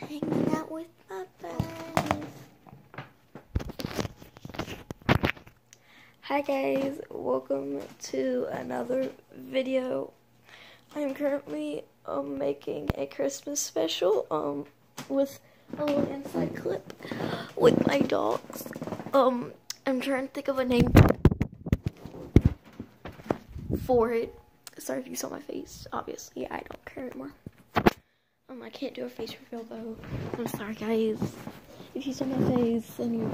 hanging out with my friends. Hi guys, welcome to another video. I'm currently um, making a Christmas special um with a little inside clip with my dogs. Um, I'm trying to think of a name for it. Sorry if you saw my face. Obviously, I don't care anymore. Um, I can't do a face reveal though. I'm sorry, guys. If you saw my face and you,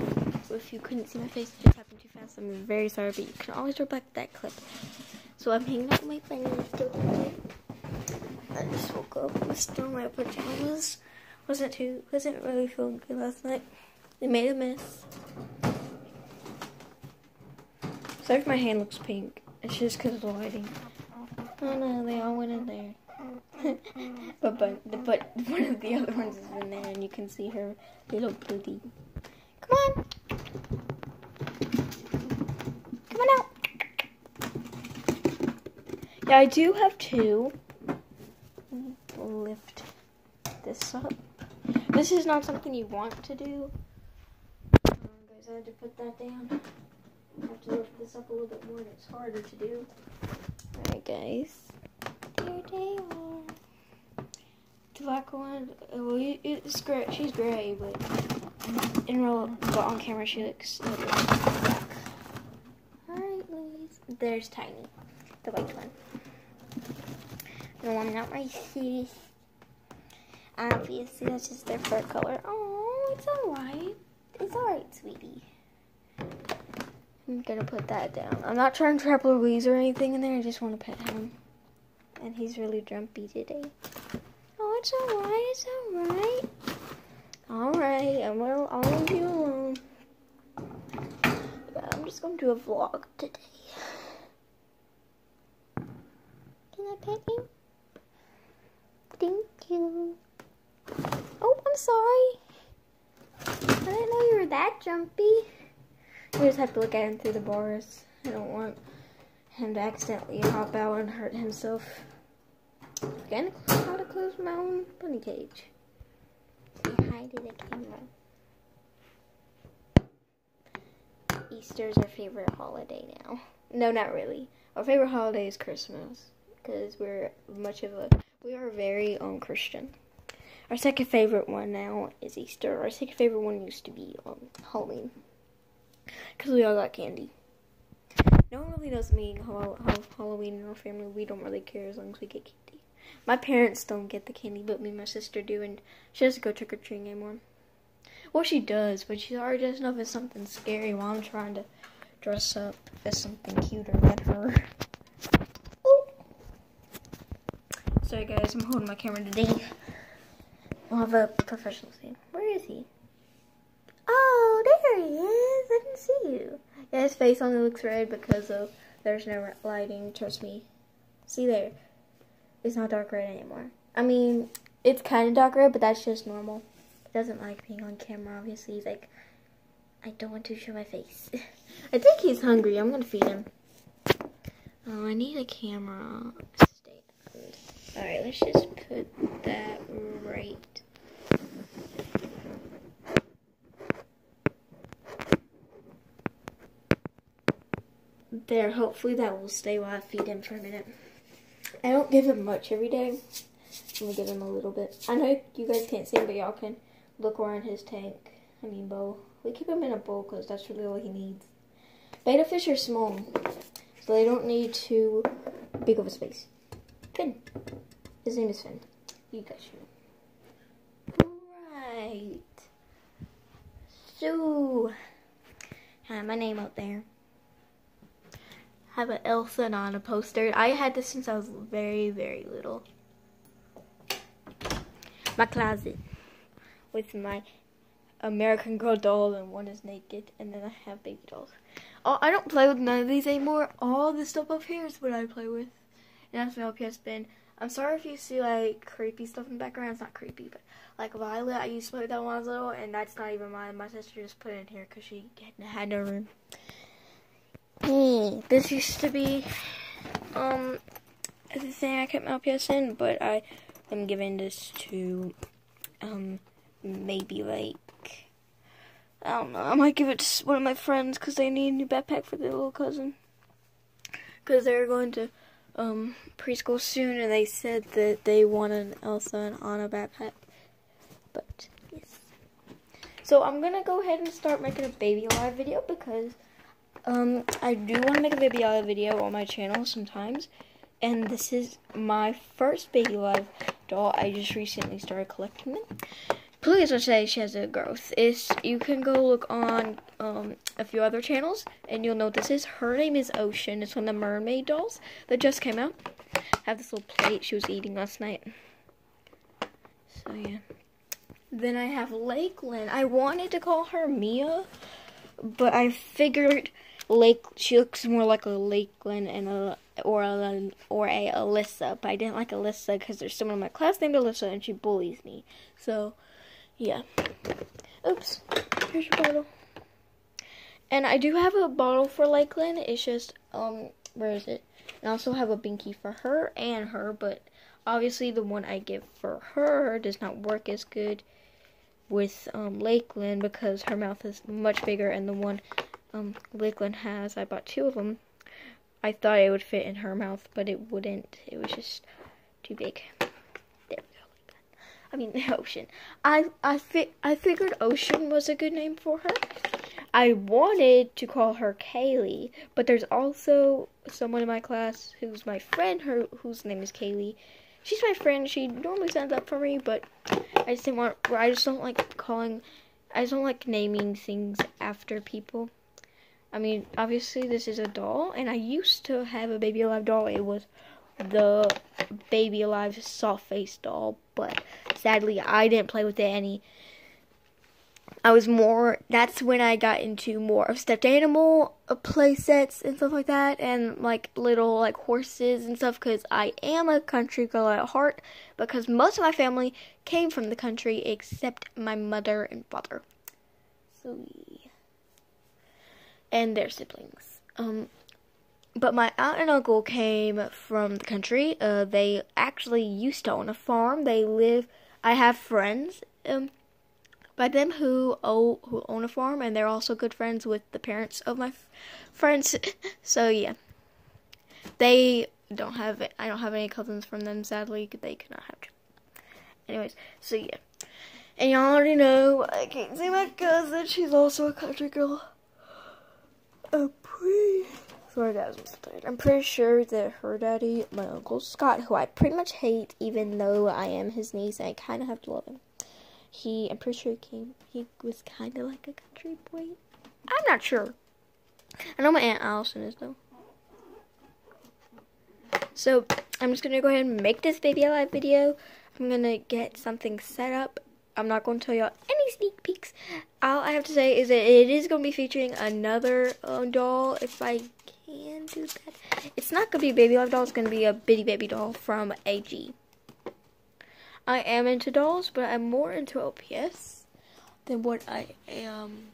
if you couldn't see my face, it just happened too fast. I'm very sorry, but you can always go back that clip. So I'm hanging out with my friends. I just woke up. I'm still in my pajamas. Wasn't too, wasn't really feeling good last night. They made a mess. Sorry if my hand looks pink. It's just because of the lighting. Oh no, they all went in there. But but but one of the other ones is in there, and you can see her little booty. Come on, come on out. Yeah, I do have two. Lift this up. This is not something you want to do. Um, guys, I had to put that down. I have to lift this up a little bit more, and it's harder to do. Alright, guys. There they are. The black one, well, it's great. She's gray, but in real, but on camera she looks like black. Alright, Louise. There's Tiny, the white one. The one not my sis. Obviously, that's just their fur color. Oh, it's alright. It's alright, sweetie. I'm gonna put that down. I'm not trying to trap Louise or anything in there. I just want to pet him. And he's really jumpy today. It's alright. It's alright. Alright, I'm gonna, I'll leave you alone. Yeah, I'm just gonna do a vlog today. Can I pet you? Thank you. Oh, I'm sorry. I didn't know you were that jumpy. You just have to look at him through the bars. I don't want him to accidentally hop out and hurt himself. Again, close my own bunny cage. Say hi to the camera. Easter's our favorite holiday now. No, not really. Our favorite holiday is Christmas because we're much of a we are very um Christian. Our second favorite one now is Easter. Our second favorite one used to be um Halloween because we all got candy. No one really does me Halloween in our family. We don't really care as long as we get candy. My parents don't get the candy, but me and my sister do, and she doesn't go trick or treating anymore. Well, she does, but she's already know if it's something scary while I'm trying to dress up as something cuter than her. Ooh. Sorry, guys, I'm holding my camera today. I'll have a professional scene. Where is he? Oh, there he is. I didn't see you. Yeah, his face only looks red because of there's no lighting. Trust me. See there. It's not dark red anymore. I mean, it's kind of dark red, but that's just normal. He doesn't like being on camera, obviously. He's like, I don't want to show my face. I think he's hungry. I'm going to feed him. Oh, I need a camera stand. Alright, let's just put that right there. Hopefully that will stay while I feed him for a minute. I don't give him much every day. I'm gonna give him a little bit. I know you guys can't see him, but y'all can look around his tank. I mean bowl. We keep him in a bowl because that's really all he needs. Betta fish are small, so they don't need too big of a space. Finn. His name is Finn. You guys should know. Right. So, have my name out there have an Elsa and Anna poster. I had this since I was very, very little. My closet with my American Girl doll and one is naked and then I have baby dolls. Oh, I don't play with none of these anymore. All this stuff up here is what I play with. And that's my LPS bin. I'm sorry if you see like creepy stuff in the background. It's not creepy, but like Violet, I used to play with that when I was little and that's not even mine. My sister just put it in here because she had no room. Hey, this used to be um the thing I kept my LPS in, but I am giving this to um maybe like I don't know. I might give it to one of my friends because they need a new backpack for their little cousin. Because they're going to um, preschool soon, and they said that they want an Elsa and Anna backpack. But yes. So I'm gonna go ahead and start making a baby alive video because um, I do want to make a baby alive video on my channel sometimes. And this is my first baby alive doll. I just recently started collecting them please don't say she has a growth. Is you can go look on um, a few other channels and you'll know this is. Her name is Ocean. It's one of the mermaid dolls that just came out. I have this little plate she was eating last night. So yeah. Then I have Lakeland. I wanted to call her Mia, but I figured Lake she looks more like a Lakeland and a or a or a Alyssa, but I didn't like Alyssa because there's someone in my class named Alyssa and she bullies me. So yeah. Oops. Here's your bottle. And I do have a bottle for Lakeland. It's just, um, where is it? And I also have a binky for her and her, but obviously the one I give for her does not work as good with um, Lakeland because her mouth is much bigger and the one um, Lakeland has, I bought two of them. I thought it would fit in her mouth, but it wouldn't. It was just too big. There we go. I mean Ocean. I I fi- I figured Ocean was a good name for her. I wanted to call her Kaylee, but there's also someone in my class who's my friend, her whose name is Kaylee. She's my friend. She normally stands up for me, but I just didn't want. I just don't like calling. I just don't like naming things after people. I mean, obviously this is a doll, and I used to have a Baby Alive doll. It was the Baby Alive soft face doll, but sadly I didn't play with it any. I was more, that's when I got into more of stuffed animal uh, play sets and stuff like that, and like little like horses and stuff, because I am a country girl at heart, because most of my family came from the country except my mother and father. So. And their siblings. Um, but my aunt and uncle came from the country. Uh, they actually used to own a farm. They live. I have friends um, by them who own who own a farm, and they're also good friends with the parents of my f- friends. so yeah, they don't have. I don't have any cousins from them. Sadly, they could not have. Anyways, so yeah, and y'all already know I can't see my cousin. She's also a country girl. A pretty. Dad was tired. I'm pretty sure that her daddy, my uncle Scott, who I pretty much hate, even though I am his niece, I kind of have to love him. He, I'm pretty sure he came. He was kind of like a country boy. I'm not sure. I know my aunt Allison is though. So I'm just gonna go ahead and make this baby alive video. I'm gonna get something set up. I'm not going to tell y'all any sneak peeks. All I have to say is that it is going to be featuring another um, doll if I can do that. It's not gonna be a baby Love doll, it's gonna be a bitty baby doll from AG. I am into dolls, but I'm more into LPS than what I am.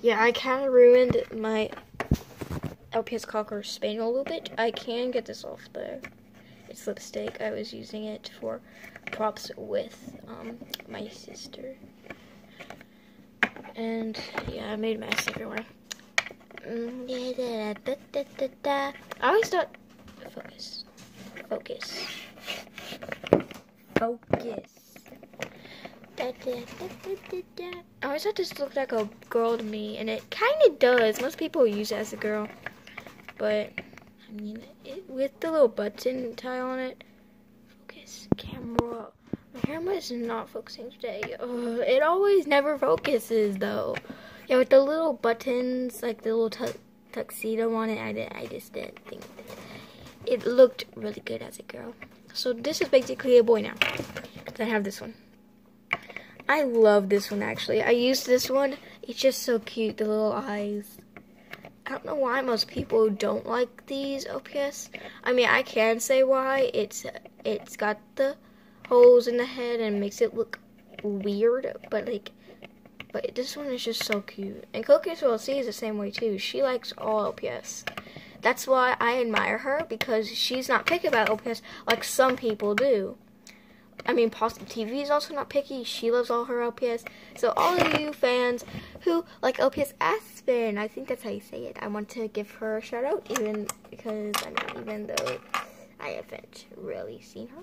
Yeah, I kind of ruined my LPS Cocker Spaniel a little bit. I can get this off there. It's lipstick. I was using it for props with um, my sister. And yeah, I made mess everywhere. I always thought focus. Focus. Focus. I always thought this looked like a girl to me, and it kind of does. Most people use it as a girl, but I mean, it, with the little button tie on it. Focus, camera. My camera is not focusing today. Ugh, it always never focuses though. Yeah, with the little buttons, like the little tu tuxedo on it, I, did, I just didn't think it looked really good as a girl. So this is basically a boy now. I have this one. I love this one actually. I used this one. It's just so cute, the little eyes. I don't know why most people don't like these OPS. I mean, I can say why. It's it's got the holes in the head and makes it look weird, but like but this one is just so cute. And Cookies Will See is the same way too. She likes all LPS. That's why I admire her because she's not picky about LPS like some people do. I mean, Positive TV is also not picky. She loves all her LPS. So all of you fans who like LPS Aspen, I think that's how you say it. I want to give her a shout out, even because I mean, even though I haven't really seen her.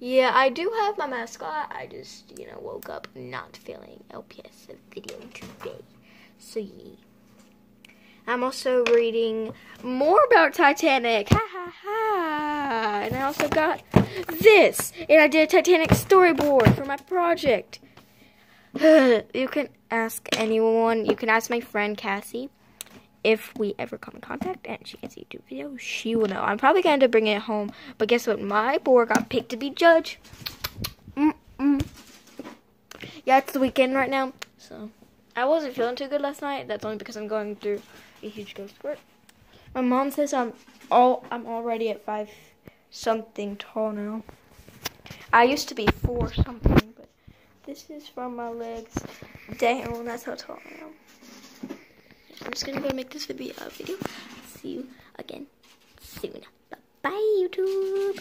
Yeah, I do have my mascot. I just, you know, woke up not feeling LPS video today. So yeah. I'm also reading more about Titanic. Ha ha ha. And I also got this. And I did a Titanic storyboard for my project. you can ask anyone. You can ask my friend Cassie if we ever come in contact and she gets a YouTube video, she will know. I'm probably going to bring it home, but guess what? My board got picked to be judge. Mm -mm. Yeah, it's the weekend right now, so I wasn't feeling too good last night. That's only because I'm going through a huge ghost squirt. My mom says I'm all I'm already at five something tall now. I used to be four something, but this is from my legs down. That's how tall I am. I'm just gonna go make this video. Video. See you again soon. Bye YouTube.